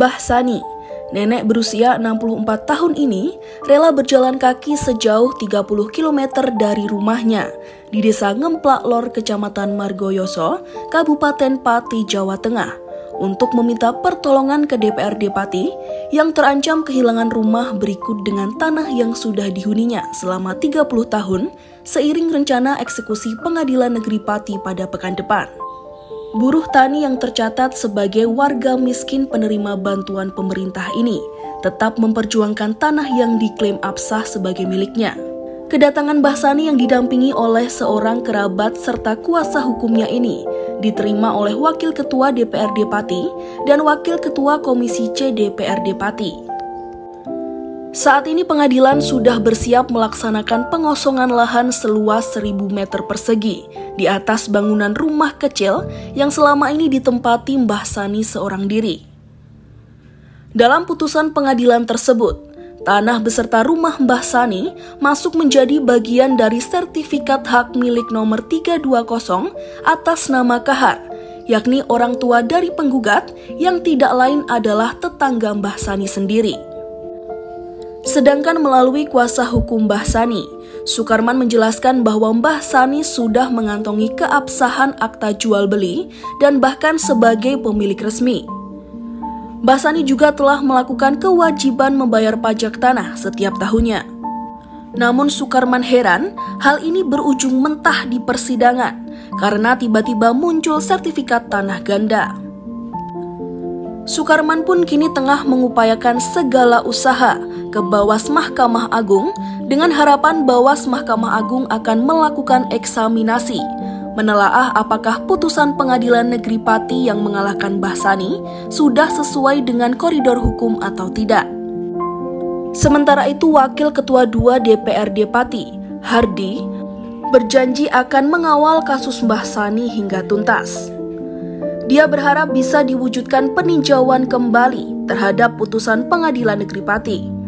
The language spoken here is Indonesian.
Mbah Sani, nenek berusia 64 tahun ini rela berjalan kaki sejauh 30 km dari rumahnya di Desa Ngemplak Lor, Kecamatan Margoyoso, Kabupaten Pati, Jawa Tengah untuk meminta pertolongan ke DPRD Pati yang terancam kehilangan rumah berikut dengan tanah yang sudah dihuninya selama 30 tahun seiring rencana eksekusi pengadilan negeri Pati pada pekan depan. Buruh tani yang tercatat sebagai warga miskin penerima bantuan pemerintah ini tetap memperjuangkan tanah yang diklaim absah sebagai miliknya. Kedatangan Bahsani yang didampingi oleh seorang kerabat serta kuasa hukumnya ini diterima oleh Wakil Ketua DPRD Pati dan Wakil Ketua Komisi C DPRD Pati. Saat ini pengadilan sudah bersiap melaksanakan pengosongan lahan seluas 1000 meter persegi di atas bangunan rumah kecil yang selama ini ditempati Mbah Sani seorang diri. Dalam putusan pengadilan tersebut, Tanah beserta rumah Mbah Sani masuk menjadi bagian dari sertifikat hak milik nomor 320 atas nama Kahar, yakni orang tua dari penggugat yang tidak lain adalah tetangga Mbah Sani sendiri. Sedangkan melalui kuasa hukum Mbah Sani, Sukarman menjelaskan bahwa Mbah Sani sudah mengantongi keabsahan akta jual beli dan bahkan sebagai pemilik resmi. Basani juga telah melakukan kewajiban membayar pajak tanah setiap tahunnya. Namun Sukarman heran hal ini berujung mentah di persidangan karena tiba-tiba muncul sertifikat tanah ganda. Sukarman pun kini tengah mengupayakan segala usaha ke Bawas Mahkamah Agung dengan harapan Bawas Mahkamah Agung akan melakukan eksaminasi menelaah apakah putusan pengadilan negeri Pati yang mengalahkan Bahsani sudah sesuai dengan koridor hukum atau tidak. Sementara itu Wakil Ketua 2 DPRD Pati, Hardi, berjanji akan mengawal kasus Mbah Sani hingga tuntas. Dia berharap bisa diwujudkan peninjauan kembali terhadap putusan pengadilan negeri Pati.